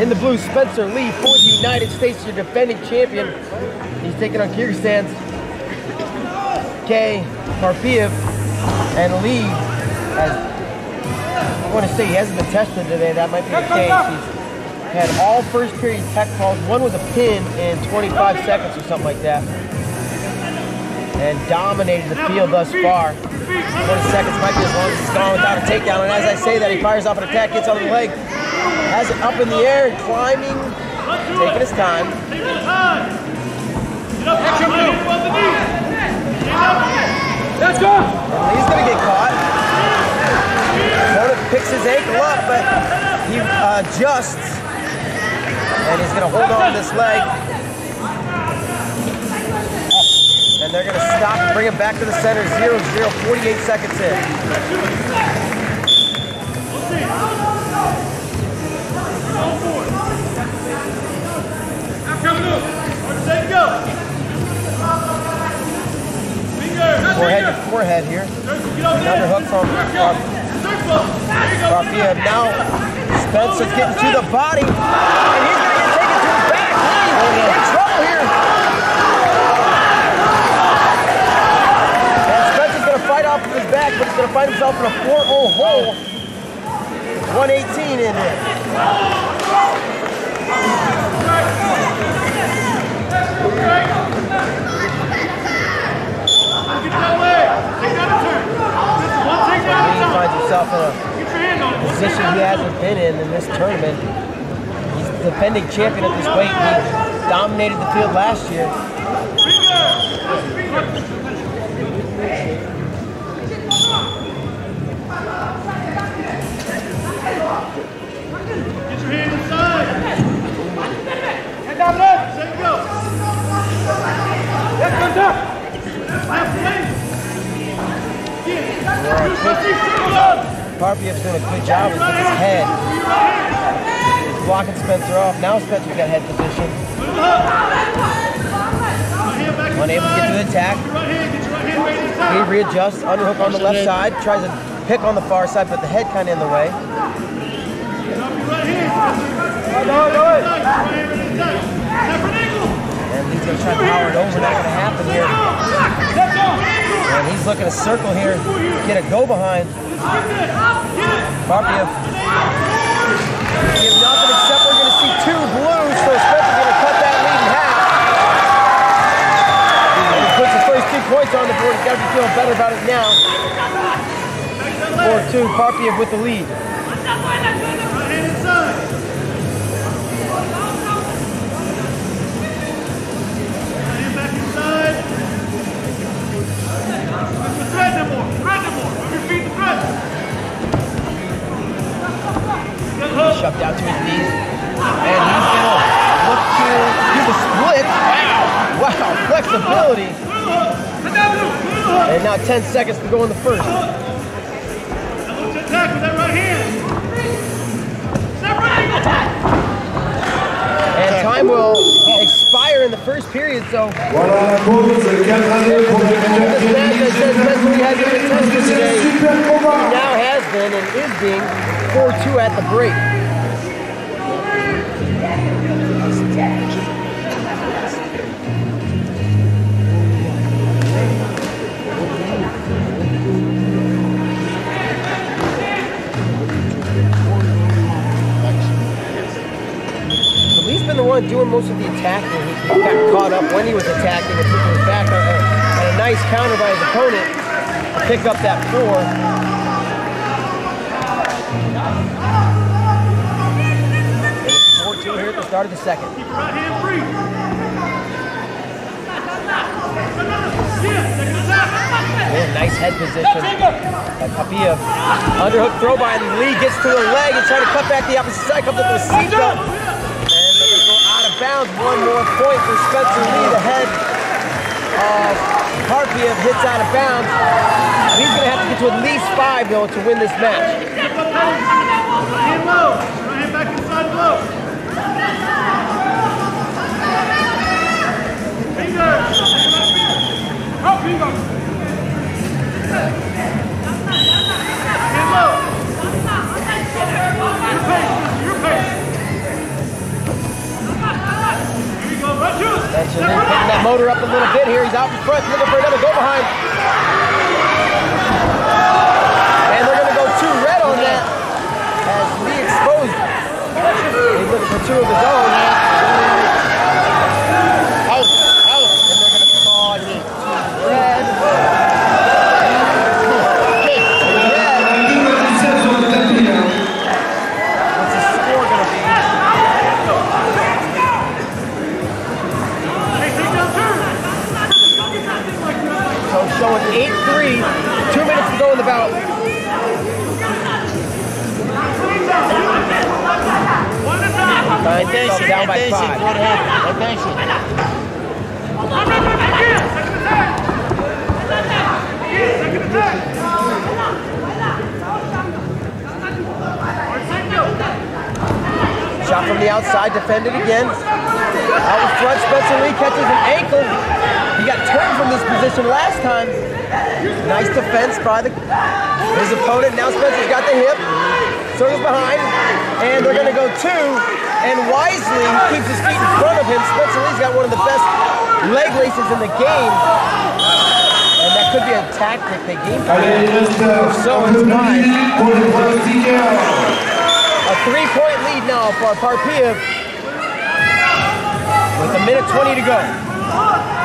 In the blue, Spencer Lee for the United States, your defending champion. He's taking on Kyrgyzstan's K. Parpiev. And Lee has, I want to say he hasn't been tested today. That might be the case. He's had all first period tech calls. One was a pin in 25 seconds or something like that. And dominated the field thus far. 20 seconds might be as long as he's gone without a takedown. And as I say that, he fires off an attack, gets on the leg, has it up in the air, climbing, taking his time. Let's go! And he's gonna get caught. Opponent picks his ankle up, but he uh, adjusts. And he's gonna hold on to this leg. And they're gonna stop and bring him back to the center. 0-0, 48 seconds in. Forehead to forehead here. Another hook from Rafael. Now Spencer's getting to the body, in a position he hasn't been in in this tournament. He's the defending champion at this weight. He dominated the field last year. Parpiev's doing a good job with his head. He's blocking Spencer off. Now Spencer's got head position. Unable to get to the attack. He readjusts, underhook on the left side, tries to pick on the far side, but the head kind of in the way. And he's going to try to power it over. Not going to happen here. And he's looking to circle here, get a go behind. Parpiev. Give nothing except we're going to see two blues, so going to cut that lead in half. He puts the first two points on the board. He's got to be feeling better about it now. 4-2, Parpiev with the lead. 10 seconds to go in the first. And time will expire in the first period, so Voilà la pause, 4 années pour le this champion man that says Spencer Lee hasn't been tested today now has been and is being 4-2 at the break. The one doing most of the attacking. He, he got caught up when he was attacking and took his back on a, on a nice counter by his opponent to pick up that four. Start of the second. Yeah, nice head position by Parpiev. Underhook throw by Lee gets to the leg and trying to cut back the opposite side, comes up with a seatbelt. Bounds. One more point for Spencer Lee. The head uh, of Parpiev hits out of bounds. He's gonna have to get to at least five though to win this match. Motor up a little bit here. He's out in front, looking for another go behind. And they're going to go two red on that as Lee exposed. He's looking for two of his own. So showing 8-3, two minutes to go in the bout. Attention, down by attention, five. Attention. Shot from the outside, defended again. Out in front, Spencer Lee catches an ankle. He got turned from this position last time. Nice defense by the his opponent. Now Spencer's got the hip. Circles behind, and they're gonna go two. And wisely, keeps his feet in front of him. Spencer Lee's got one of the best leg laces in the game. And that could be a tactic they game plan. So les pronostiqueurs. A three-point lead now for Parpiev with a minute 20 to go.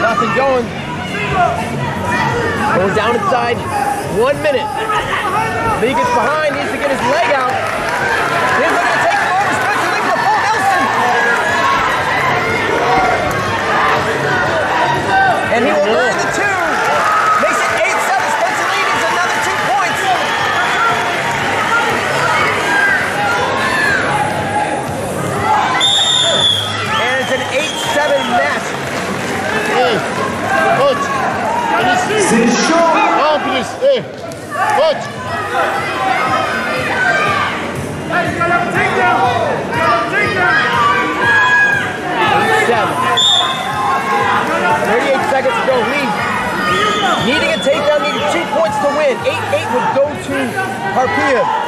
Nothing going. Down inside. One minute. Lee gets behind, needs to get his leg out. He's Parpiev.